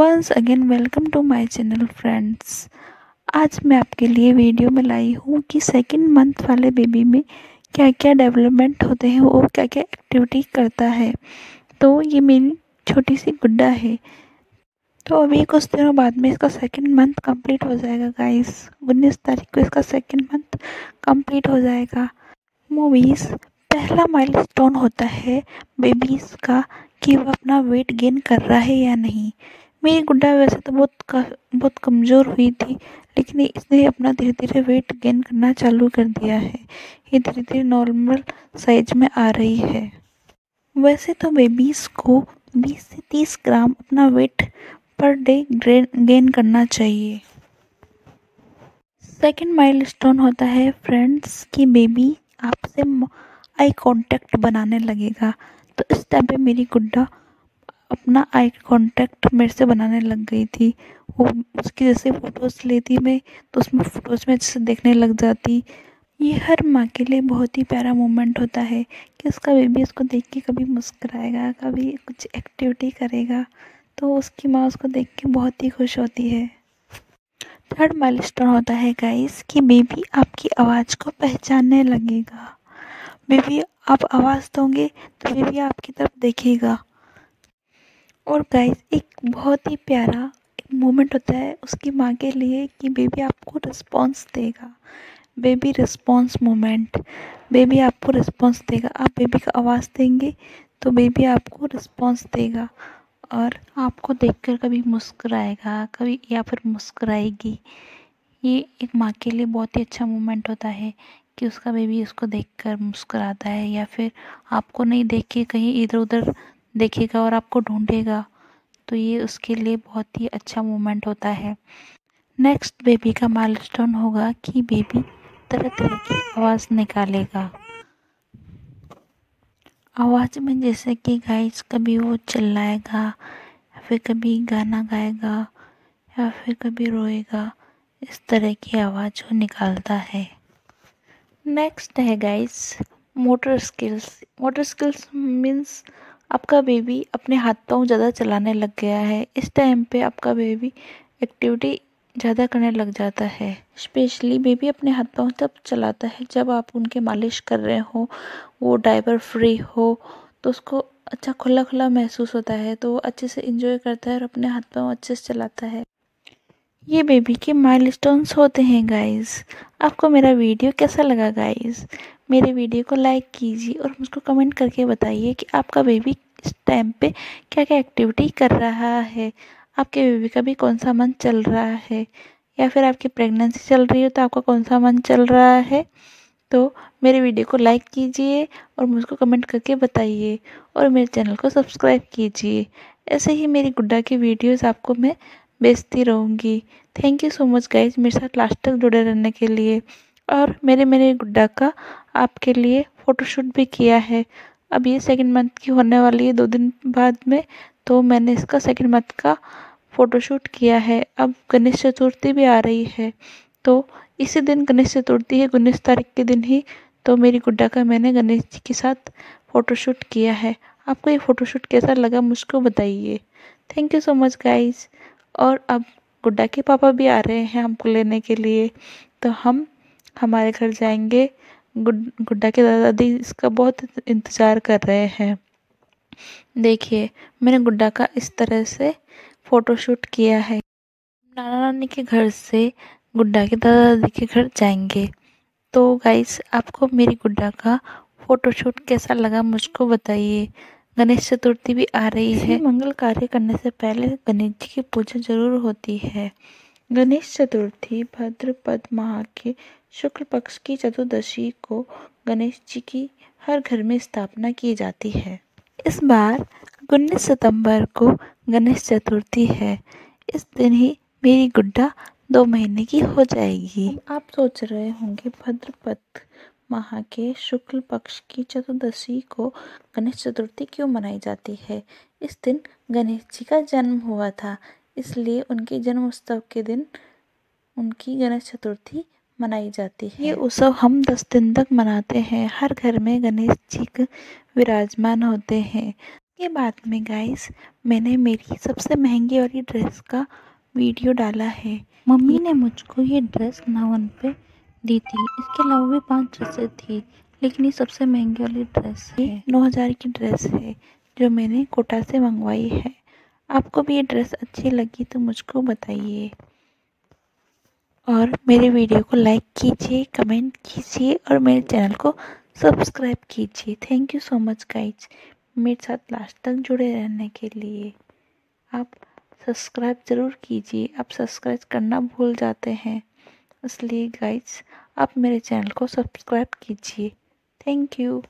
Once again welcome to my channel friends आज मैं आपके लिए वीडियो में लाई हूँ कि सेकंड मंथ वाले बेबी में क्या क्या डेवलपमेंट होते हैं वो क्या क्या एक्टिविटी करता है। तो ये मेरी छोटी सी गुड्डा है। तो अभी कुछ दिनों बाद में इसका सेकंड मंथ कंप्लीट हो जाएगा गाइस उन्नीस तारीख को इसका सेकंड मंथ कंप्लीट हो जाएगा। मूवीज़ पहला माइलस्टोन होता है बेबीज़ का कि वो अपना वेट गेन कर रहा है या नहीं। मेरी गुड्डा वैसे तो बहुत बहुत कमज़ोर हुई थी, लेकिन इसने अपना धीरे धीरे वेट गेन करना चालू कर दिया है। ये धीरे धीरे नॉर्मल साइज़ में आ रही है। वैसे तो बेबीज़ को 20 से 30 ग्राम अपना वेट पर डे गेन करना चाहिए। सेकेंड माइलस्टोन होता है फ्रेंड्स की बेबी आपसे आई कांटेक्ट बनाने लगेगा। तो इस टाइम पे मेरी गुड्डा अपना आई कांटेक्ट मेरे से बनाने लग गई थी। वो उसकी जैसे फ़ोटोज़ लेती मैं तो उसमें फ़ोटोज़ में जैसे देखने लग जाती। ये हर माँ के लिए बहुत ही प्यारा मोमेंट होता है कि उसका बेबी उसको देख के कभी मुस्कराएगा, कभी कुछ एक्टिविटी करेगा तो उसकी माँ उसको देख के बहुत ही खुश होती है। थर्ड माइलस्टोन होता है गाइस कि बेबी आपकी आवाज़ को पहचानने लगेगा। बेबी आप आवाज़ दोगे तो बेबी आपकी तरफ़ देखेगा। और गाइस एक बहुत ही प्यारा मोमेंट होता है उसकी माँ के लिए कि बेबी आपको रिस्पॉन्स देगा। बेबी रिस्पॉन्स मोमेंट बेबी आपको रिस्पॉन्स देगा। आप बेबी का आवाज़ देंगे तो बेबी आपको रिस्पॉन्स देगा और आपको देखकर कभी मुस्कराएगा, कभी या फिर मुस्कराएगी। ये एक माँ के लिए बहुत ही अच्छा मोमेंट होता है कि उसका बेबी उसको देखकर मुस्कुराता है या फिर आपको नहीं देख के कहीं इधर उधर देखेगा और आपको ढूंढेगा। तो ये उसके लिए बहुत ही अच्छा मोमेंट होता है। नेक्स्ट बेबी का माइलस्टोन होगा कि बेबी तरह तरह की आवाज़ निकालेगा। आवाज़ में जैसे कि गाइस कभी वो चिल्लाएगा, या फिर कभी गाना गाएगा, या फिर कभी रोएगा, इस तरह की आवाज़ वो निकालता है। नेक्स्ट है guys motor skills motor skills means आपका बेबी अपने हाथ पाँव ज़्यादा चलाने लग गया है। इस टाइम पे आपका बेबी एक्टिविटी ज़्यादा करने लग जाता है। स्पेशली बेबी अपने हाथ पाँव तब चलाता है जब आप उनके मालिश कर रहे हो, वो डाइवर फ्री हो तो उसको अच्छा खुला खुला महसूस होता है तो वो अच्छे से इंजॉय करता है और अपने हाथ पाँव अच्छे से चलाता है। ये बेबी के माइलस्टोन्स होते हैं गाइस आपको मेरा वीडियो कैसा लगा गाइस मेरे वीडियो को लाइक कीजिए और मुझको कमेंट करके बताइए कि आपका बेबी इस टाइम पे क्या क्या एक्टिविटी कर रहा है। आपके बेबी का भी कौन सा मन चल रहा है? या फिर आपकी प्रेगनेंसी चल रही हो तो आपका कौन सा मन चल रहा है? तो मेरे वीडियो को लाइक कीजिए और मुझको कमेंट करके बताइए और मेरे चैनल को सब्सक्राइब कीजिए। ऐसे ही मेरी गुड्डा की वीडियोस आपको मैं बेचती रहूँगी। Thank you so much guys मेरे साथ लास्ट तक जुड़े रहने के लिए। और मेरे मेरे गुड्डा का आपके लिए फ़ोटोशूट भी किया है। अब ये सेकेंड मंथ की होने वाली है, दो दिन बाद में तो मैंने इसका सेकेंड मंथ का फ़ोटोशूट किया है। अब गणेश चतुर्थी भी आ रही है तो इसी दिन गणेश चतुर्थी है, उन्नीस तारीख के दिन ही तो मेरी गुड्डा का मैंने गणेश जी के साथ फ़ोटोशूट किया है। आपको ये फ़ोटोशूट कैसा लगा मुझको बताइए। Thank you so much guys और अब गुड्डा के पापा भी आ रहे हैं हमको लेने के लिए। तो हम हमारे घर जाएँगे। गुड्डा के दादा दादी इसका बहुत इंतज़ार कर रहे हैं। देखिए, मैंने गुड्डा का इस तरह से फ़ोटोशूट किया है। नाना नानी के घर से गुड्डा के दादा दादी के घर जाएँगे। तो गाइस, आपको मेरी गुड्डा का फ़ोटोशूट कैसा लगा मुझको बताइए। गणेश चतुर्थी भी आ रही है। मंगल कार्य करने से पहले गणेश जी की पूजा ज़रूर होती है। गणेश चतुर्थी भद्रपद माह के शुक्ल पक्ष की चतुर्दशी को गणेश जी की हर घर में स्थापना की जाती है। इस बार उन्नीस सितंबर को गणेश चतुर्थी है। इस दिन ही मेरी गुड्डा दो महीने की हो जाएगी। आप सोच रहे होंगे भद्रपद माह के शुक्ल पक्ष की चतुर्दशी को गणेश चतुर्थी क्यों मनाई जाती है? इस दिन गणेश जी का जन्म हुआ था, इसलिए उनके जन्म उत्सव के दिन उनकी गणेश चतुर्थी मनाई जाती है। ये उत्सव हम दस दिन तक मनाते हैं। हर घर में गणेश जी के विराजमान होते हैं। ये बाद में गाइस मैंने मेरी सबसे महँगी वाली ड्रेस का वीडियो डाला है। मम्मी ने मुझको ये ड्रेस नावन पे दी थी। इसके अलावा भी पाँच ड्रेसें थी, लेकिन ये सबसे महँगी वाली ड्रेस है। नौ हज़ार की ड्रेस है, जो मैंने कोटा से मंगवाई है। आपको भी ये ड्रेस अच्छी लगी तो मुझको बताइए। और मेरे वीडियो को लाइक कीजिए, कमेंट कीजिए और मेरे चैनल को सब्सक्राइब कीजिए। Thank you so much guys मेरे साथ लास्ट तक जुड़े रहने के लिए। आप सब्सक्राइब ज़रूर कीजिए। आप सब्सक्राइब करना भूल जाते हैं। इसलिए गाइज़ आप मेरे चैनल को सब्सक्राइब कीजिए। Thank you